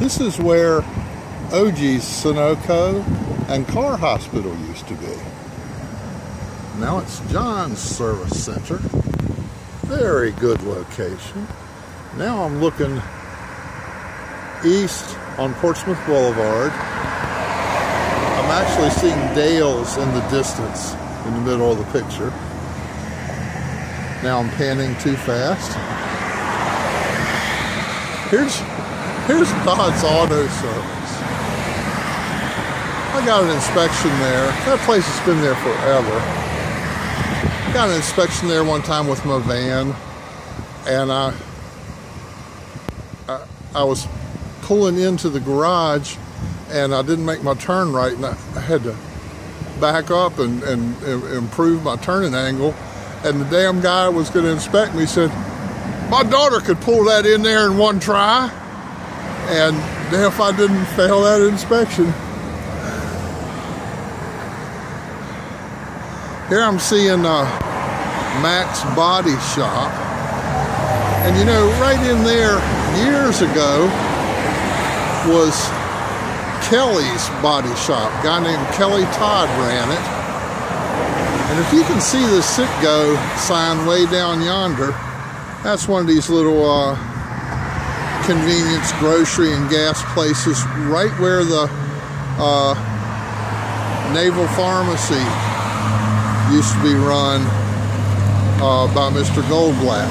This is where Ogie's Sunoco and Car Hospital used to be. Now it's John's Service Center. Very good location. Now I'm looking east on Portsmouth Boulevard. I'm actually seeing Dales in the distance in the middle of the picture. Now I'm panning too fast. Here's here's Dodd's Auto Service. I got an inspection there. That place has been there forever. Got an inspection there one time with my van, and I I, I was pulling into the garage and I didn't make my turn right and I, I had to back up and, and, and, improve my turning angle and the damn guy was going to inspect me said my daughter could pull that in there in one try and if I didn't fail that inspection here I'm seeing uh, Max Body Shop and you know right in there years ago was Kelly's body shop. A guy named Kelly Todd ran it. And if you can see the Citgo sign way down yonder, that's one of these little uh, convenience grocery and gas places right where the uh, Naval Pharmacy used to be run uh, by Mr. Goldblatt.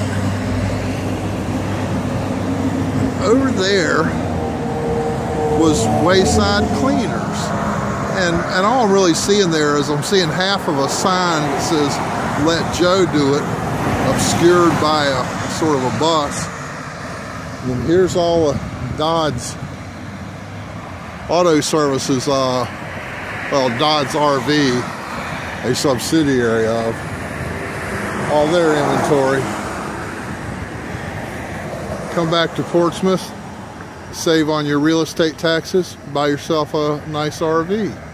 Over there was Wayside Cleaners. And, and all I'm really seeing there is I'm seeing half of a sign that says, let Joe do it, obscured by a sort of a bus. And here's all Dodd's auto services, uh, well, Dodd's RV, a subsidiary of all their inventory. Come back to Portsmouth save on your real estate taxes, buy yourself a nice RV.